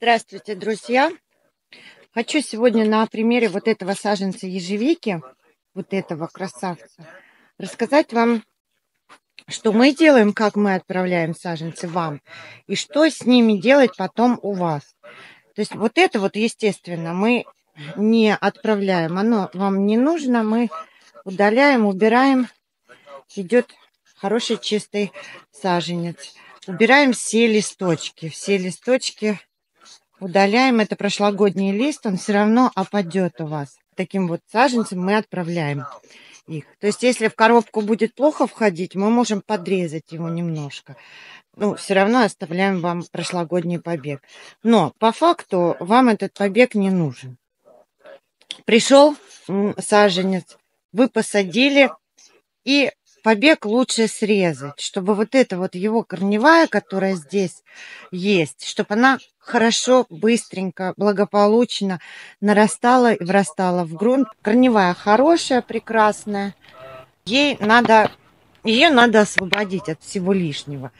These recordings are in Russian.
Здравствуйте, друзья! Хочу сегодня на примере вот этого саженца ежевики, вот этого красавца, рассказать вам, что мы делаем, как мы отправляем саженцы вам, и что с ними делать потом у вас. То есть вот это вот, естественно, мы не отправляем, оно вам не нужно, мы удаляем, убираем, идет хороший чистый саженец. Убираем все листочки, все листочки удаляем. Это прошлогодний лист, он все равно опадет у вас. Таким вот саженцем мы отправляем их. То есть, если в коробку будет плохо входить, мы можем подрезать его немножко. Ну, все равно оставляем вам прошлогодний побег. Но по факту вам этот побег не нужен. Пришел саженец, вы посадили, и побег лучше срезать, чтобы вот эта вот его корневая, которая здесь есть, чтобы она хорошо, быстренько, благополучно нарастала и врастала в грунт. Корневая хорошая, прекрасная. Ей надо, ее надо освободить от всего лишнего.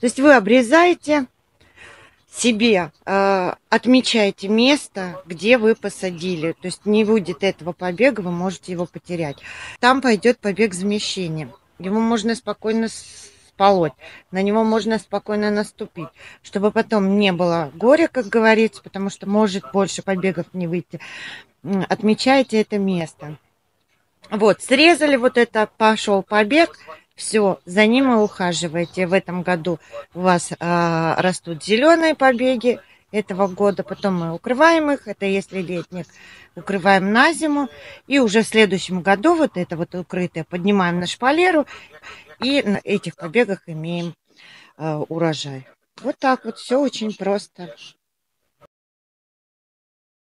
То есть вы обрезаете, себе э, отмечаете место, где вы посадили. То есть не будет этого побега, вы можете его потерять. Там пойдет побег замещения. Его можно спокойно сполоть, на него можно спокойно наступить, чтобы потом не было горя, как говорится, потому что может больше побегов не выйти. Отмечайте это место. Вот, срезали вот это, пошел побег, все, за ним и ухаживаете. В этом году у вас э, растут зеленые побеги, этого года. Потом мы укрываем их, это если летних, укрываем на зиму. И уже в следующем году вот это вот укрытое поднимаем на шпалеру. И на этих побегах имеем э, урожай. Вот так вот, все очень просто.